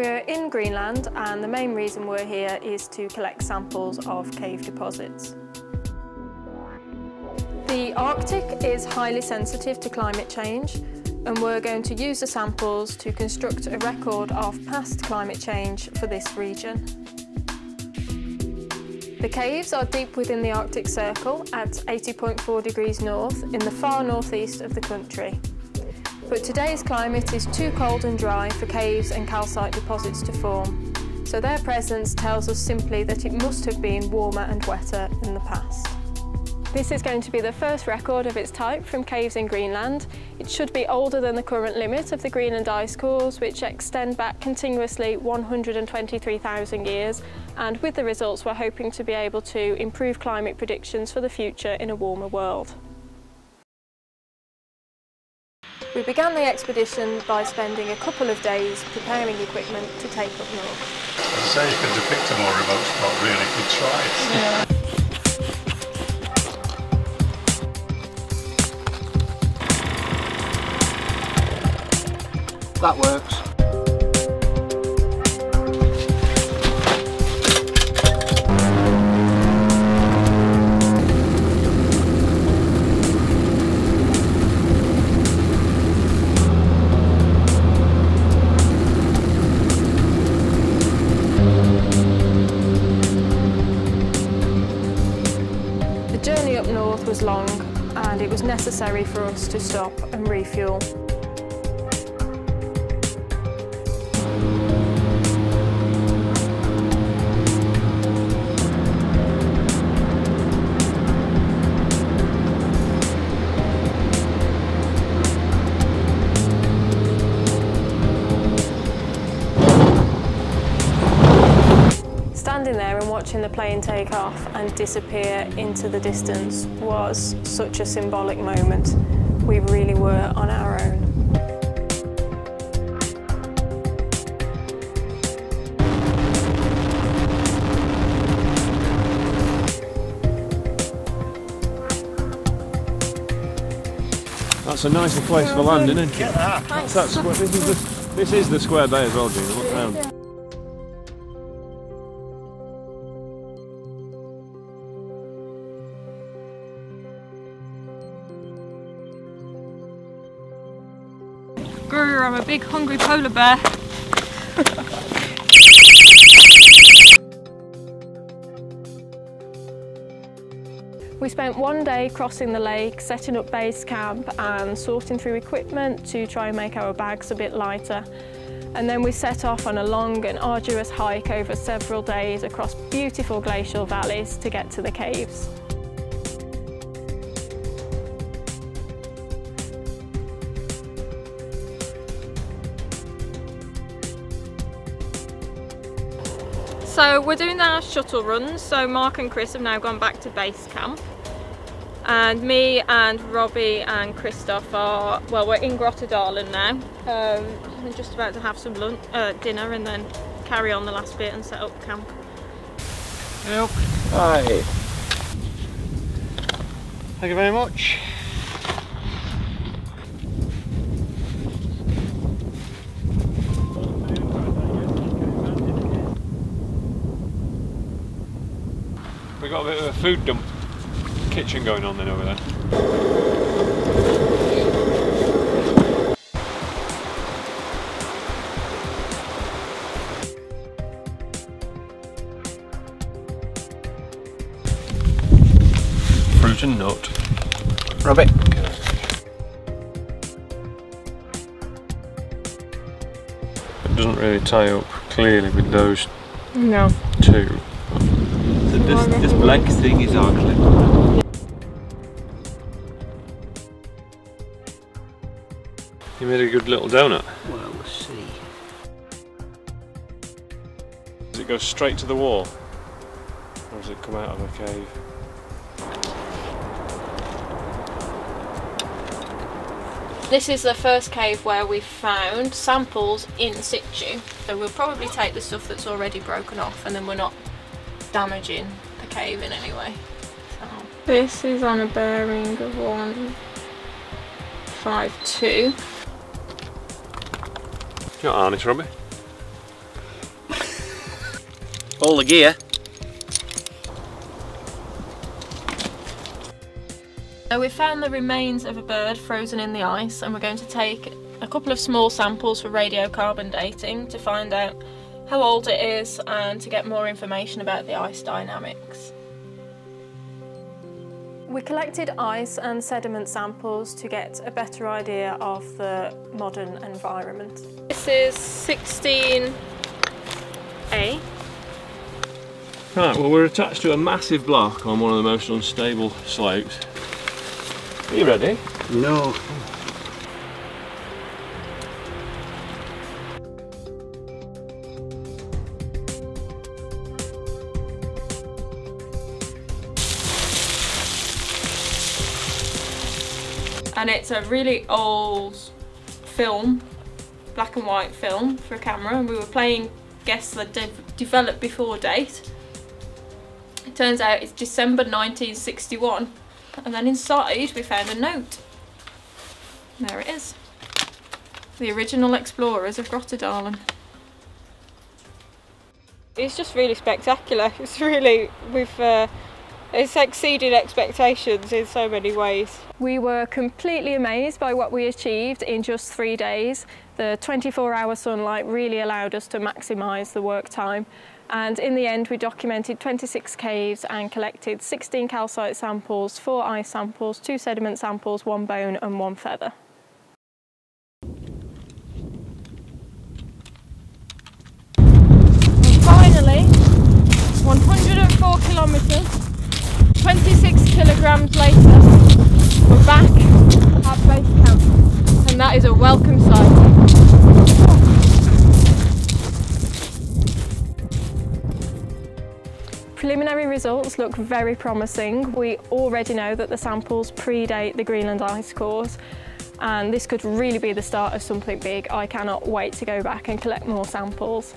We're in Greenland and the main reason we're here is to collect samples of cave deposits. The Arctic is highly sensitive to climate change and we're going to use the samples to construct a record of past climate change for this region. The caves are deep within the Arctic Circle at 80.4 degrees north in the far northeast of the country. But today's climate is too cold and dry for caves and calcite deposits to form, so their presence tells us simply that it must have been warmer and wetter in the past. This is going to be the first record of its type from caves in Greenland. It should be older than the current limit of the Greenland ice cores, which extend back continuously 123,000 years. And with the results, we're hoping to be able to improve climate predictions for the future in a warmer world. We began the expedition by spending a couple of days preparing equipment to take up north. I'd say you could depict a more remote spot really good try. Yeah. That works. North was long and it was necessary for us to stop and refuel. Watching the plane take off and disappear into the distance was such a symbolic moment. We really were on our own. That's a nicer place for landing, isn't it? Thanks. That's, this, is the, this is the square bay as well, Gina. Look round. I'm a big hungry polar bear. We spent one day crossing the lake, setting up base camp and sorting through equipment to try and make our bags a bit lighter. And then we set off on a long and arduous hike over several days across beautiful glacial valleys to get to the caves. So we're doing our shuttle runs. So Mark and Chris have now gone back to base camp. And me and Robbie and Christoph are, well, we're in Grottedalen now. Um, we're just about to have some lunch, uh, dinner and then carry on the last bit and set up camp. Help. Hi. Thank you very much. Got a bit of a food dump kitchen going on then over there. Fruit and nut. Robbie. It doesn't really tie up clearly with those No. two. So this, this black thing is our clip. You made a good little donut. Well, we'll see. Does it go straight to the wall? Or does it come out of a cave? This is the first cave where we've found samples in situ. So we'll probably take the stuff that's already broken off and then we're not damaging the cave in any way. So this is on a bearing of one five two. You got harness, Robbie? all the gear. So we found the remains of a bird frozen in the ice and we're going to take a couple of small samples for radiocarbon dating to find out how old it is and to get more information about the ice dynamics. We collected ice and sediment samples to get a better idea of the modern environment. This is 16A. Right, well we're attached to a massive block on one of the most unstable slopes. Are you ready? No. And it's a really old film, black and white film for a camera and we were playing Guess the de developed before date. It turns out it's December 1961 and then inside we found a note. There it is. The original explorers of Grottedalen. It's just really spectacular. It's really, we've uh, it's exceeded expectations in so many ways. We were completely amazed by what we achieved in just three days. The 24 hour sunlight really allowed us to maximise the work time and in the end we documented 26 caves and collected 16 calcite samples, 4 ice samples, 2 sediment samples, 1 bone and 1 feather. Preliminary results look very promising. We already know that the samples predate the Greenland ice cores and this could really be the start of something big. I cannot wait to go back and collect more samples.